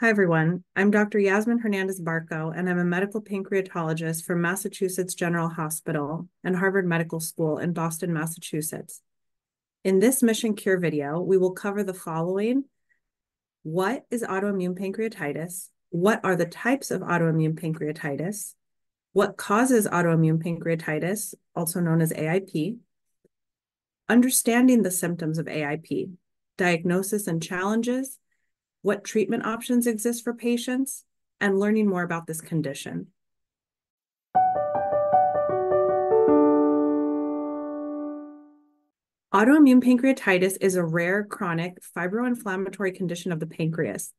Hi, everyone. I'm Dr. Yasmin Hernandez Barco, and I'm a medical pancreatologist from Massachusetts General Hospital and Harvard Medical School in Boston, Massachusetts. In this Mission Cure video, we will cover the following. What is autoimmune pancreatitis? What are the types of autoimmune pancreatitis? What causes autoimmune pancreatitis, also known as AIP? Understanding the symptoms of AIP, diagnosis and challenges, what treatment options exist for patients, and learning more about this condition. Autoimmune pancreatitis is a rare chronic fibroinflammatory condition of the pancreas.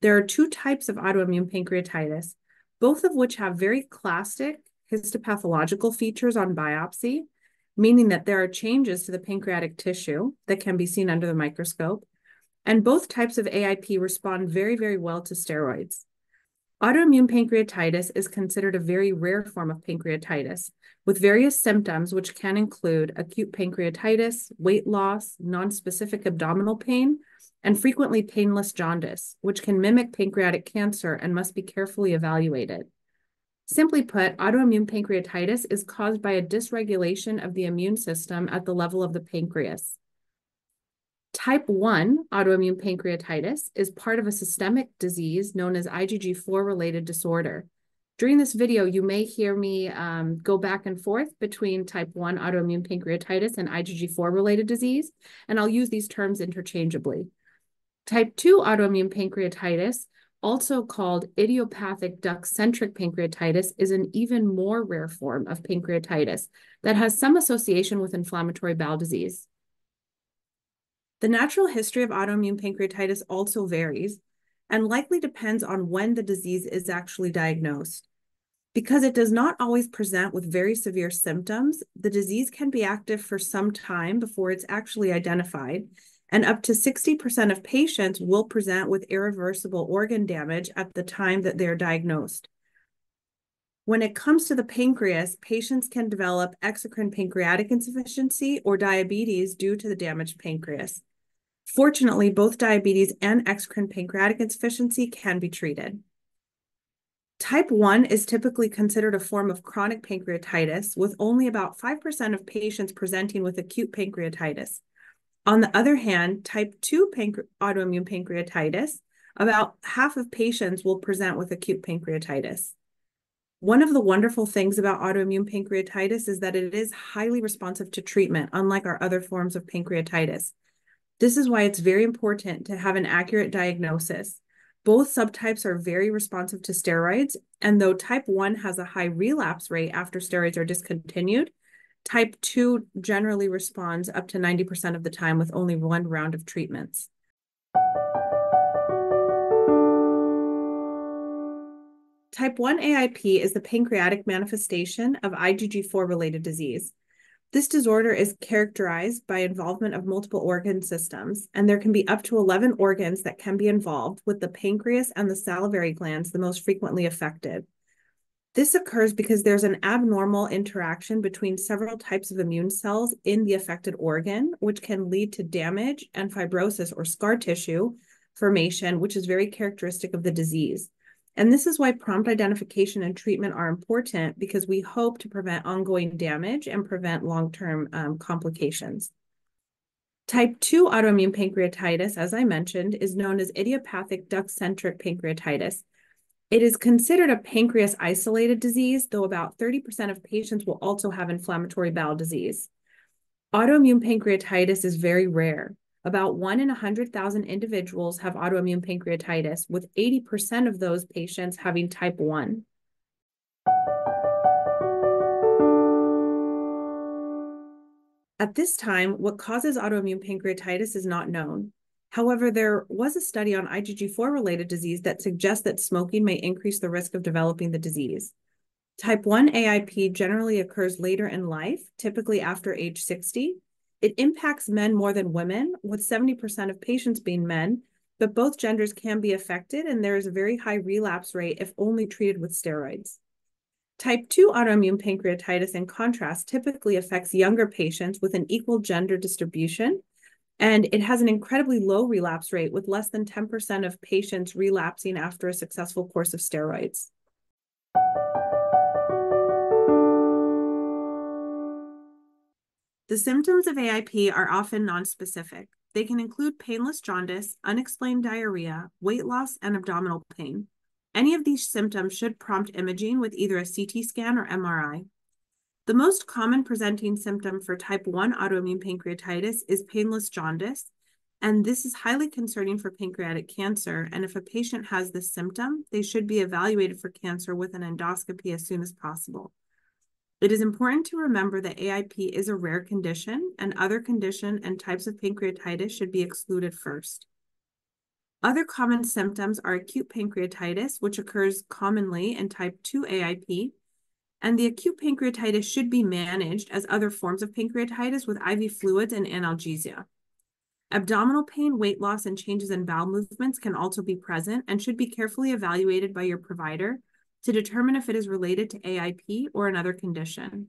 There are two types of autoimmune pancreatitis, both of which have very classic histopathological features on biopsy, meaning that there are changes to the pancreatic tissue that can be seen under the microscope, and both types of AIP respond very, very well to steroids. Autoimmune pancreatitis is considered a very rare form of pancreatitis with various symptoms, which can include acute pancreatitis, weight loss, nonspecific abdominal pain, and frequently painless jaundice, which can mimic pancreatic cancer and must be carefully evaluated. Simply put, autoimmune pancreatitis is caused by a dysregulation of the immune system at the level of the pancreas. Type 1 autoimmune pancreatitis is part of a systemic disease known as IgG4 related disorder. During this video, you may hear me um, go back and forth between type 1 autoimmune pancreatitis and IgG4 related disease, and I'll use these terms interchangeably. Type 2 autoimmune pancreatitis, also called idiopathic duct-centric pancreatitis, is an even more rare form of pancreatitis that has some association with inflammatory bowel disease. The natural history of autoimmune pancreatitis also varies and likely depends on when the disease is actually diagnosed. Because it does not always present with very severe symptoms, the disease can be active for some time before it's actually identified, and up to 60% of patients will present with irreversible organ damage at the time that they're diagnosed. When it comes to the pancreas, patients can develop exocrine pancreatic insufficiency or diabetes due to the damaged pancreas. Fortunately, both diabetes and exocrine pancreatic insufficiency can be treated. Type 1 is typically considered a form of chronic pancreatitis, with only about 5% of patients presenting with acute pancreatitis. On the other hand, type 2 pancre autoimmune pancreatitis, about half of patients will present with acute pancreatitis. One of the wonderful things about autoimmune pancreatitis is that it is highly responsive to treatment, unlike our other forms of pancreatitis. This is why it's very important to have an accurate diagnosis. Both subtypes are very responsive to steroids, and though type 1 has a high relapse rate after steroids are discontinued, type 2 generally responds up to 90% of the time with only one round of treatments. Type 1 AIP is the pancreatic manifestation of IgG4 related disease. This disorder is characterized by involvement of multiple organ systems, and there can be up to 11 organs that can be involved, with the pancreas and the salivary glands the most frequently affected. This occurs because there's an abnormal interaction between several types of immune cells in the affected organ, which can lead to damage and fibrosis or scar tissue formation, which is very characteristic of the disease. And this is why prompt identification and treatment are important because we hope to prevent ongoing damage and prevent long-term um, complications. Type 2 autoimmune pancreatitis, as I mentioned, is known as idiopathic duct-centric pancreatitis. It is considered a pancreas isolated disease, though about 30% of patients will also have inflammatory bowel disease. Autoimmune pancreatitis is very rare. About one in 100,000 individuals have autoimmune pancreatitis, with 80% of those patients having type 1. At this time, what causes autoimmune pancreatitis is not known. However, there was a study on IgG4 related disease that suggests that smoking may increase the risk of developing the disease. Type 1 AIP generally occurs later in life, typically after age 60, it impacts men more than women, with 70% of patients being men, but both genders can be affected, and there is a very high relapse rate if only treated with steroids. Type 2 autoimmune pancreatitis, in contrast, typically affects younger patients with an equal gender distribution, And it has an incredibly low relapse rate with less than 10% of patients relapsing after a successful course of steroids. The symptoms of AIP are often nonspecific. They can include painless jaundice, unexplained diarrhea, weight loss, and abdominal pain. Any of these symptoms should prompt imaging with either a CT scan or MRI. The most common presenting symptom for type 1 autoimmune pancreatitis is painless jaundice, and this is highly concerning for pancreatic cancer. And if a patient has this symptom, they should be evaluated for cancer with an endoscopy as soon as possible. It is important to remember that AIP is a rare condition, and other condition and types of pancreatitis should be excluded first. Other common symptoms are acute pancreatitis, which occurs commonly in type 2 AIP, and the acute pancreatitis should be managed as other forms of pancreatitis with IV fluids and analgesia. Abdominal pain, weight loss, and changes in bowel movements can also be present and should be carefully evaluated by your provider to determine if it is related to AIP or another condition.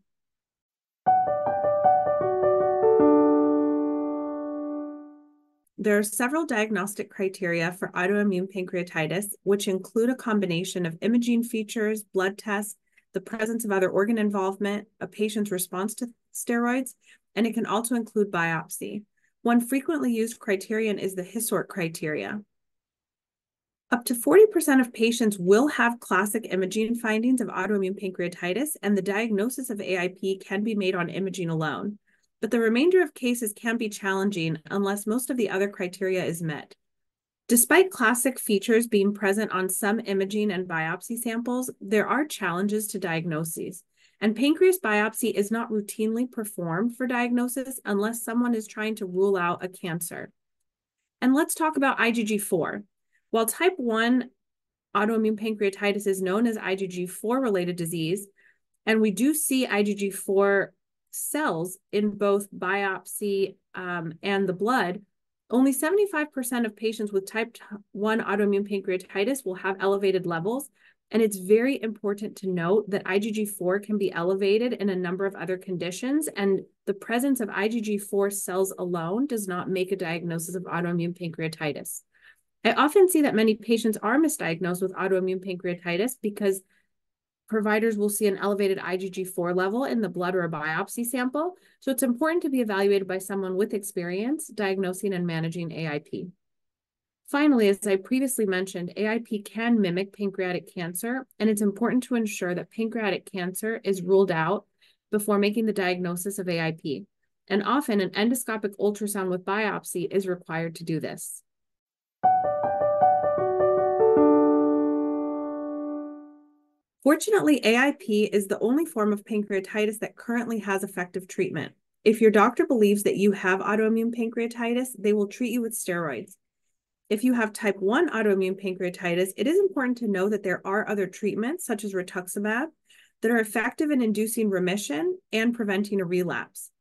There are several diagnostic criteria for autoimmune pancreatitis, which include a combination of imaging features, blood tests, the presence of other organ involvement, a patient's response to steroids, and it can also include biopsy. One frequently used criterion is the HISORT criteria. Up to 40% of patients will have classic imaging findings of autoimmune pancreatitis, and the diagnosis of AIP can be made on imaging alone. But the remainder of cases can be challenging unless most of the other criteria is met. Despite classic features being present on some imaging and biopsy samples, there are challenges to diagnoses. And pancreas biopsy is not routinely performed for diagnosis unless someone is trying to rule out a cancer. And let's talk about IgG4. While type 1 autoimmune pancreatitis is known as IgG4 related disease, and we do see IgG4 cells in both biopsy um, and the blood, only 75% of patients with type 1 autoimmune pancreatitis will have elevated levels. And it's very important to note that IgG4 can be elevated in a number of other conditions. And the presence of IgG4 cells alone does not make a diagnosis of autoimmune pancreatitis. I often see that many patients are misdiagnosed with autoimmune pancreatitis because providers will see an elevated IgG4 level in the blood or a biopsy sample. So it's important to be evaluated by someone with experience diagnosing and managing AIP. Finally, as I previously mentioned, AIP can mimic pancreatic cancer, and it's important to ensure that pancreatic cancer is ruled out before making the diagnosis of AIP. And often an endoscopic ultrasound with biopsy is required to do this. Fortunately, AIP is the only form of pancreatitis that currently has effective treatment. If your doctor believes that you have autoimmune pancreatitis, they will treat you with steroids. If you have type 1 autoimmune pancreatitis, it is important to know that there are other treatments, such as rituximab, that are effective in inducing remission and preventing a relapse.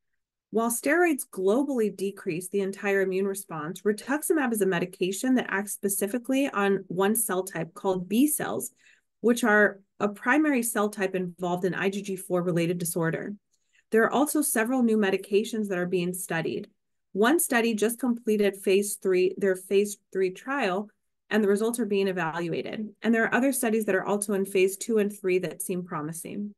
While steroids globally decrease the entire immune response, rituximab is a medication that acts specifically on one cell type called B cells, which are a primary cell type involved in IgG4 related disorder. There are also several new medications that are being studied. One study just completed phase three, their phase three trial, and the results are being evaluated. And there are other studies that are also in phase two and three that seem promising.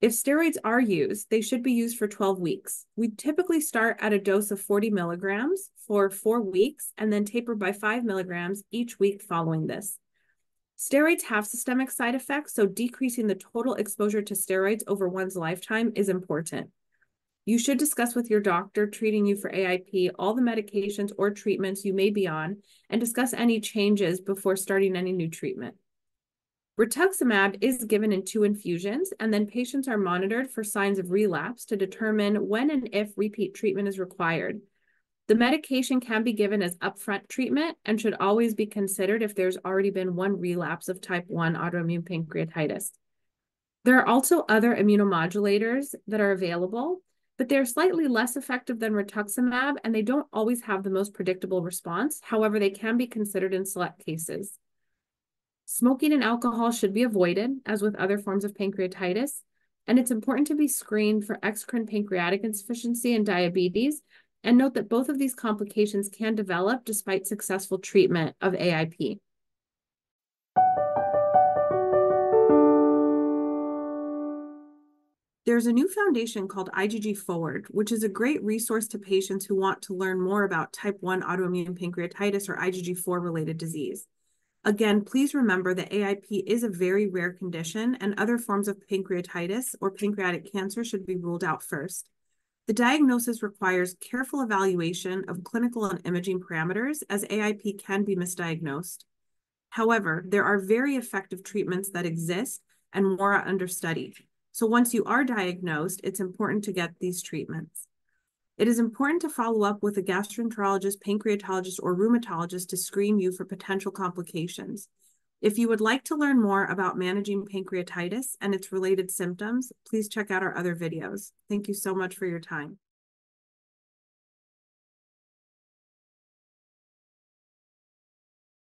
If steroids are used, they should be used for 12 weeks. We typically start at a dose of 40 milligrams for four weeks and then taper by five milligrams each week following this. Steroids have systemic side effects, so decreasing the total exposure to steroids over one's lifetime is important. You should discuss with your doctor treating you for AIP all the medications or treatments you may be on and discuss any changes before starting any new treatment. Rituximab is given in two infusions, and then patients are monitored for signs of relapse to determine when and if repeat treatment is required. The medication can be given as upfront treatment and should always be considered if there's already been one relapse of type 1 autoimmune pancreatitis. There are also other immunomodulators that are available, but they're slightly less effective than rituximab and they don't always have the most predictable response. However, they can be considered in select cases. Smoking and alcohol should be avoided, as with other forms of pancreatitis, and it's important to be screened for exocrine pancreatic insufficiency and diabetes And note that both of these complications can develop despite successful treatment of AIP. There's a new foundation called IgG4ward, which is a great resource to patients who want to learn more about type 1 autoimmune pancreatitis or IgG4 related disease. Again, please remember that AIP is a very rare condition and other forms of pancreatitis or pancreatic cancer should be ruled out first. The diagnosis requires careful evaluation of clinical and imaging parameters as AIP can be misdiagnosed. However, there are very effective treatments that exist and more are understudied. So once you are diagnosed, it's important to get these treatments. It is important to follow up with a gastroenterologist, pancreatologist, or rheumatologist to screen you for potential complications. If you would like to learn more about managing pancreatitis and its related symptoms, please check out our other videos. Thank you so much for your time.